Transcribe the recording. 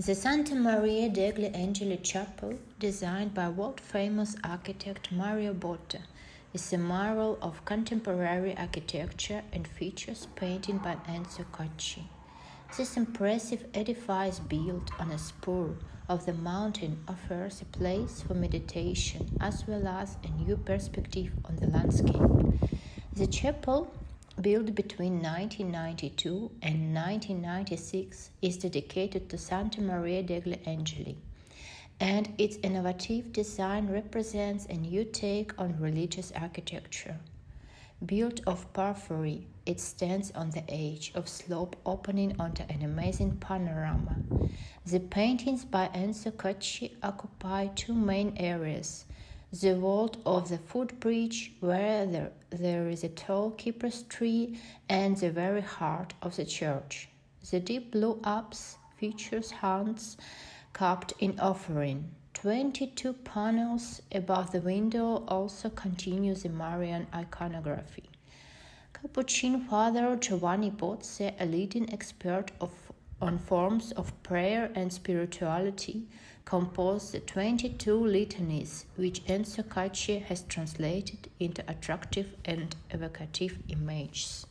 The Santa Maria degli Angeli Chapel, designed by world famous architect Mario Botta, is a marvel of contemporary architecture and features painting by Enzo Cucchi. This impressive edifice built on a spur of the mountain offers a place for meditation as well as a new perspective on the landscape. The chapel built between 1992 and 1996, is dedicated to Santa Maria degli Angeli, and its innovative design represents a new take on religious architecture. Built of porphyry, it stands on the edge of slope opening onto an amazing panorama. The paintings by Enzo Cucchi occupy two main areas the vault of the footbridge where there, there is a tall cypress tree and the very heart of the church. The deep blue apse features hands cupped in offering. 22 panels above the window also continue the Marian iconography. Capuchin Father Giovanni Pozzi, a leading expert of, on forms of prayer and spirituality, composed the 22 litanies which Enzo Cucchi has translated into attractive and evocative images.